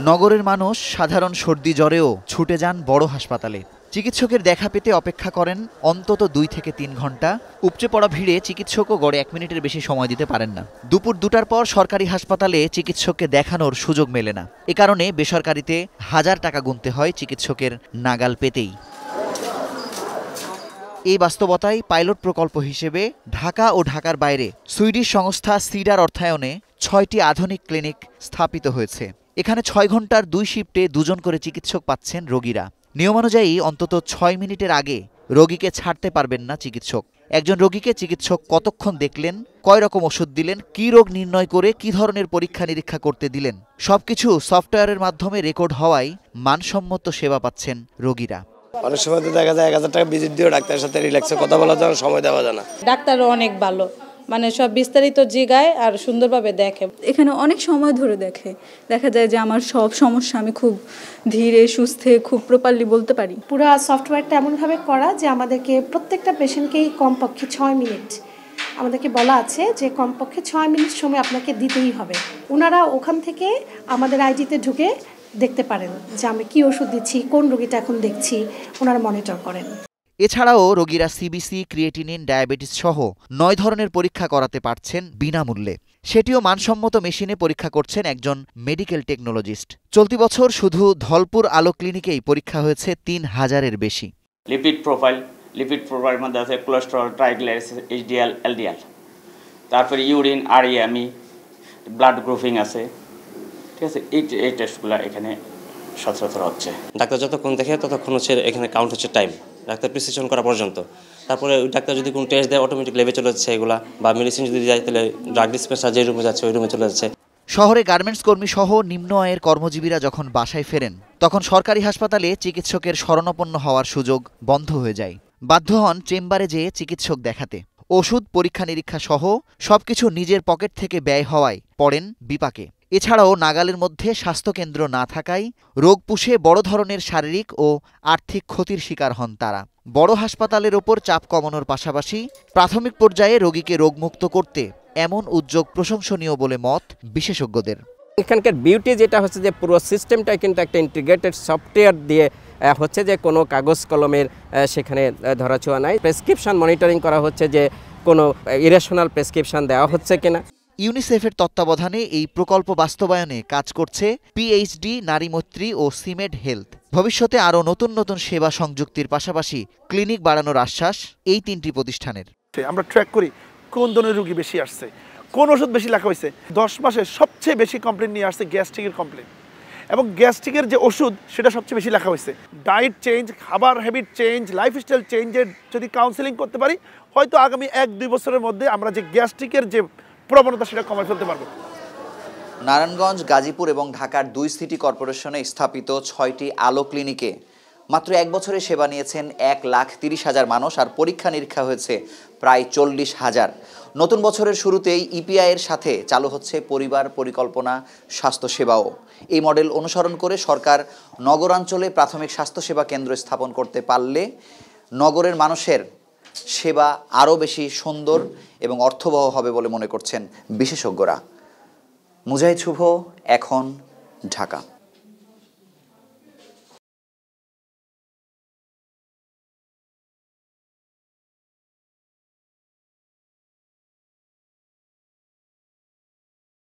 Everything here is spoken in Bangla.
নগরের মানুষ সাধারণ সর্দি জ্বরেও ছুটে যান বড় হাসপাতালে। চিকিৎসকের দেখা পেতে অপেক্ষা করেন অন্তত দুই থেকে তিন ঘণ্টা। উপচে পড়া ভিড়ে চিকিৎসকও গড়ে এক মিনিটের বেশি সময় দিতে পারেন না। দুপুর দুটার পর সরকারি হাসপাতালে চিকিৎসককে দেখানোর সুযোগ মেলে না। এ কারণে বেসরকারিতে হাজার টাকা গুনতে হয় চিকিৎসকের নাগাল পেতেই। এই বাস্তবতায় পাইলট প্রকল্প হিসেবে ঢাকা ও ঢাকার বাইরে সুইডিশ সংস্থা সিডার অর্থায়নে ছয়টি আধুনিক ক্লিনিক স্থাপিত হয়েছে। এখানে ছয় ঘণ্টার দুই শিফটে দুজন করে চিকিৎসক পাচ্ছেন রোগীরা। নিয়মানুযায়ী অন্তত ছয় মিনিটের আগে রোগীকে ছাড়তে পারবেন না চিকিৎসক। একজন রোগীকে চিকিৎসক কতক্ষণ দেখলেন কয় রকম ওষুধ দিলেন কি রোগ নির্ণয় করে কি ধরনের পরীক্ষা নিরীক্ষা করতে দিলেন সবকিছু সফটওয়্যারের মাধ্যমে রেকর্ড হওয়ায় মানসম্মত সেবা পাচ্ছেন রোগীরা। অনেক সময় তো দেখা যায় এক হাজার টাকা ভিজিট দিয়েও ডাক্তারের সাথে রিল্যাক্সে কথা বলা জন্য সময় দেওয়া যায় না। ডাক্তারও অনেক ভালো। মানে সব বিস্তারিত জিগায় আর সুন্দরভাবে দেখে। এখানে অনেক সময় ধরে দেখে। দেখা যায় যে আমার সব সমস্যা আমি খুব ধীরে সুস্থে খুব প্রপারলি বলতে পারি। পুরো সফটওয়্যারটা এমনভাবে করা যে আমাদেরকে প্রত্যেকটা পেশেন্টকেই কমপক্ষে ছয় মিনিট আমাদেরকে বলা আছে যে কমপক্ষে ছয় মিনিট সময় আপনাকে দিতেই হবে। ওনারা ওখান থেকে আমাদের আইডিতে ঢুকে দেখতে পারেন যে আমি কী ওষুধ দিচ্ছি কোন রোগীটা এখন দেখছি ওনারা মনিটর করেন। এছাড়াও রোগীরা সিবিসি ক্রিয়েটিনিন ডায়াবেটিস সহ নয় ধরনের পরীক্ষা করাতে পারছেন বিনামূল্যে। সেটিও মানসম্মত মেশিনে পরীক্ষা করছেন একজন মেডিকেল টেকনোলজিস্ট চলতি বছর শুধু ধলপুর আলো ক্লিনিকেই পরীক্ষা হয়েছে তিন হাজারের বেশি। লিপিড প্রোফাইল লিপিড প্রোফাইলের মধ্যে আছে কোলেস্ট্রল ট্রাইগ্লাইস এইচডিএল এলডিএল তারপরে urine R E M E blood grouping আছে। ঠিক আছে? এই এই টেস্টগুলো এখানে সচরাচর হচ্ছে। ডাক্তার যতক্ষণ দেখে ততক্ষণ হচ্ছে এখানে কাউন্ট হচ্ছে টাইম ডাক্তার প্রিসক্রিপশন করা পর্যন্ত। তারপরে ওই ডাক্তার যদি কোনো টেস্ট দেয় অটোমেটিক লেবে চলে যাচ্ছে এগুলা বা মেডিসিন যদি যায় তাহলে ড্রাগ ডিসপেন্সার যে রুমে যাচ্ছে, ওই রুমে চলে যাচ্ছে। শহরে গার্মেন্টস কর্মী সহ নিম্ন আয়ের কর্মজীবীরা যখন বাসায় ফেরেন, তখন সরকারি হাসপাতালে চিকিৎসকের শরণাপন্ন হওয়ার সুযোগ বন্ধ হয়ে যায়। বাধ্য হন চেম্বারে যেয়ে চিকিৎসক দেখাতে। ওষুধ পরীক্ষা নিরীক্ষা সহ সবকিছু নিজের পকেট থেকে ব্যয় হওয়ায় পড়েন বিপাকে। এছাড়াও নাগালের মধ্যে স্বাস্থ্যকেন্দ্র না থাকায় রোগ পুষে বড় ধরনের শারীরিক ও আর্থিক ক্ষতির শিকার হন তারা। বড় হাসপাতালের ওপর চাপ কমানোর পাশাপাশি প্রাথমিক পর্যায়ে রোগীকে রোগমুক্ত করতে এমন উদ্যোগ প্রশংসনীয় বলে মত বিশেষজ্ঞদের। এখানকার বিউটি যেটা হচ্ছে যে পুরো সিস্টেমটা কিন্তু একটা ইন্টিগ্রেটেড সফটওয়্যার দিয়ে হচ্ছে যে কোনো কাগজ কলমের সেখানে ধরাছোঁয়া নাই। প্রেসক্রিপশন মনিটরিং করা হচ্ছে যে কোনো ইরেশনাল প্রেসক্রিপশন দেওয়া হচ্ছে কিনা। ইউনিসেফের তত্ত্বাবধানে এই প্রকল্প বাস্তবায়নে কাজ করছে পিএইচডি নারী নারীমৈত্রী ও সিমেড হেলথ। ভবিষ্যতে আরও নতুন নতুন সেবা সংযুক্তির পাশাপাশি ক্লিনিক বাড়ানোর আশ্বাস এই তিনটি প্রতিষ্ঠানের। আমরা ট্র্যাক করি কোন ধরনের রুগী বেশি আসছে, কোন ওষুধ বেশি লেখা হয়েছে। দশ মাসে সবচেয়ে বেশি কমপ্লেন নিয়ে আসছে গ্যাস্ট্রিকের কমপ্লেন এবং গ্যাস্ট্রিকের যে ওষুধ, সেটা সবচেয়ে বেশি লেখা হয়েছে। ডায়েট চেঞ্জ খাবার হ্যাবিট চেঞ্জ লাইফস্টাইল চেঞ্জের যদি কাউন্সেলিং করতে পারি, হয়তো আগামী এক দুই বছরের মধ্যে আমরা যে গ্যাস্ট্রিকের যে প্রবণতা সেটা কমায় ফেলতে পারব। নারায়ণগঞ্জ, গাজীপুর এবং ঢাকার দুই সিটি কর্পোরেশনে স্থাপিত ছয়টি আলো ক্লিনিকে মাত্র এক বছরে সেবা নিয়েছেন এক লাখ তিরিশ হাজার মানুষ আর পরীক্ষা নিরীক্ষা হয়েছে প্রায় চল্লিশ হাজার। নতুন বছরের শুরুতেই ইপিআই এর সাথে চালু হচ্ছে পরিবার পরিকল্পনা স্বাস্থ্যসেবাও এই মডেল অনুসরণ করে সরকার নগরাঞ্চলে প্রাথমিক স্বাস্থ্যসেবা কেন্দ্র স্থাপন করতে পারলে নগরের মানুষের সেবা আরও বেশি সুন্দর এবং অর্থবহ হবে বলে মনে করছেন বিশেষজ্ঞরা। মুজাহিদ শুভ, এখন ঢাকা।